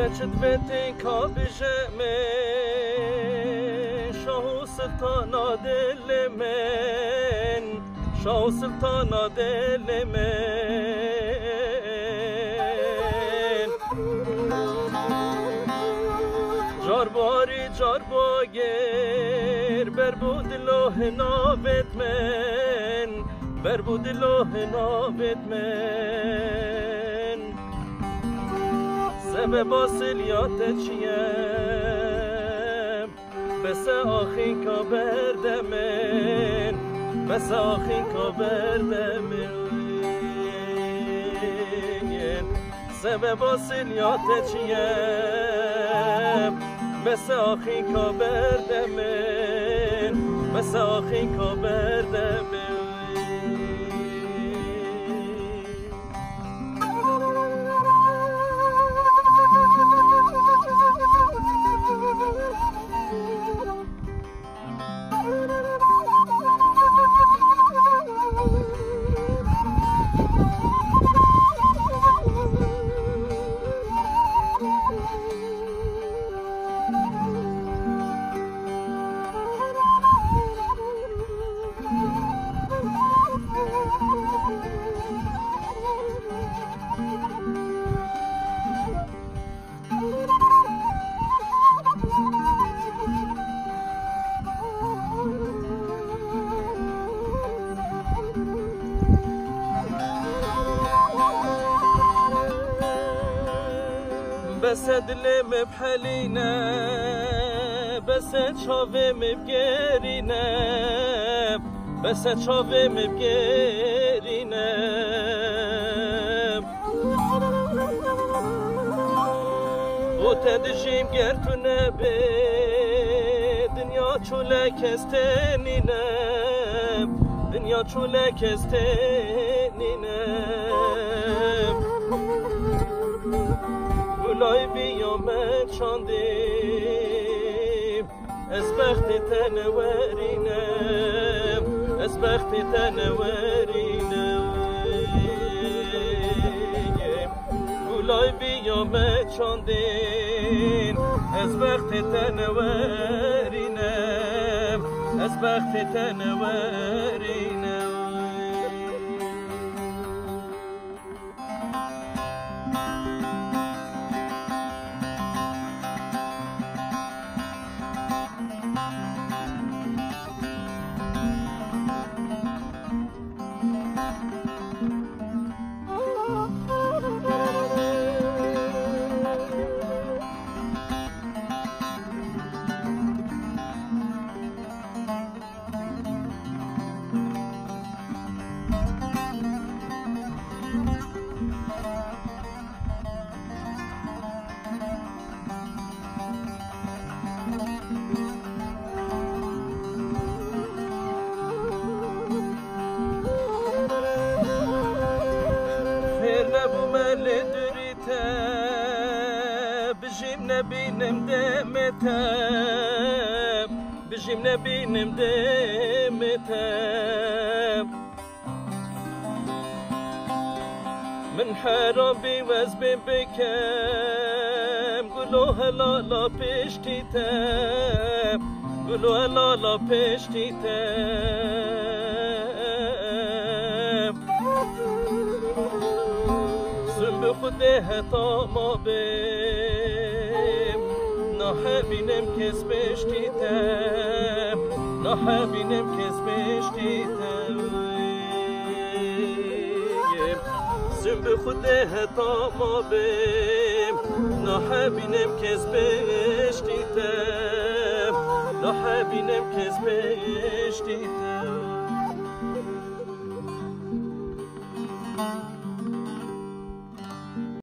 دچت بتی کابجه من شاه سلطانا دل من شاه سلطانا دل من جار باری جار باگر بر بود لوح ناوت من بر بود لوح ناوت من سبب باصلیات چیم بس آخین کا بردمن بس آخین کا بردمن سبب باصلیات چیم بس آخین کا بردمن بس آخین کا بردمن بس دلم بحلينا بس تشوفي مبقرينا بس تشوفي مبقرينا وتدجيم قرتو نبي دنيا چولك استنينا دنيا چولك استنينا گلای بیامد شاندیم از بخت تنورینم از بخت تنورینم گلای بیامد شاندیم از بخت تنورینم از بخت تنورینم بجيم بينم دمتم بجيم بينم دمتم من حرابي وزبي بكام قلو هلا لا بشتيتم قلو هلا لا بشتيتم به خود هتا ما بیم نحبینم کس بشتیتم نحبینم کس بشتیتم سم به خود هتا ما بیم نحبینم کس بشتیتم نحبینم کس بشتیتم